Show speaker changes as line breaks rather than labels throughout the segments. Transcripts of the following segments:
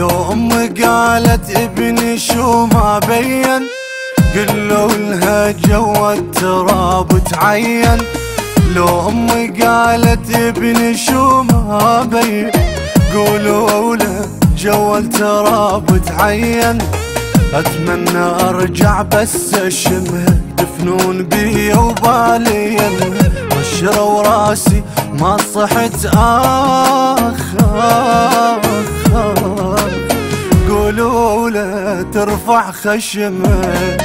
لو امي قالت ابني شو ما بين قلوا لها جوا التراب تعين. لو امي قالت ابني شو ما بين قولوا له جوا التراب تعين. أتمنى أرجع بس اشمها دفنون بي وبالي بشروا راسي ما صحت اخ ترفع خشمة.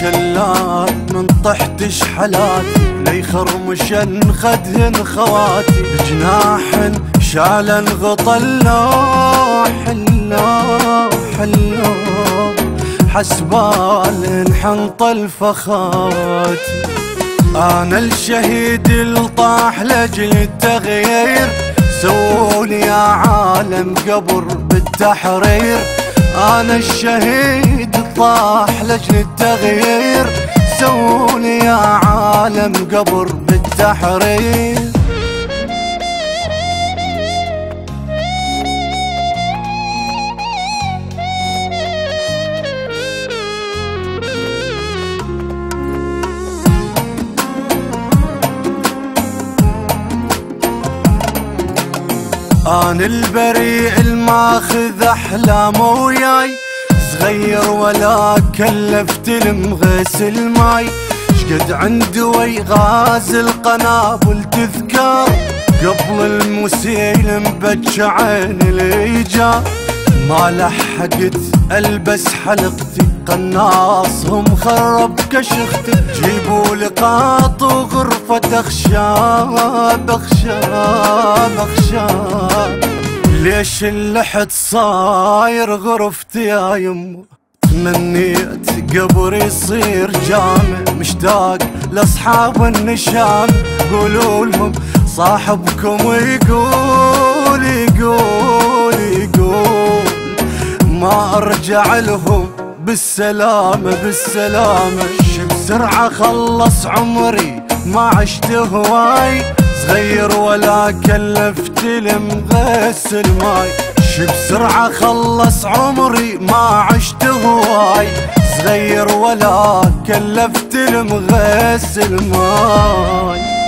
شلات من طحت شحلاتي لي خرمشن خدهن خواتي بجناح شالن غطى اللوح اللوح اللوح حسبال انحنط الفخاتي أنا الشهيد الطاح لاجل التغيير. سوولي يا عالم قبر بالتحرير. أنا الشهيد طاح لاجل التغيير سوولي يا عالم قبر بالتحرير. أنا البريء الماخذ احلامه وياي. صغير ولا كلفت المغسل ماي شقد عندي غاز القنابل تذكار قبل المسيلم بج عين الإيجار. ما لحقت ألبس حلقتي قناصهم خرب كشختي جيبوا لقاط وغرفة اخشاب اخشاب اخشاب ليش اللحد صاير غرفتي يا يمه؟ تمنيت قبري يصير جامع مشتاق لأصحاب النشام قولوا لهم صاحبكم يقول يقول يقول. ما أرجع لهم بالسلامة بالسلامة. بسرعة خلص عمري؟ ما عشت هواي صغير ولا كلفت المغسل ماي بسرعة خلص عمري ما عشت هواي. صغير ولا كلفت المغسل ماي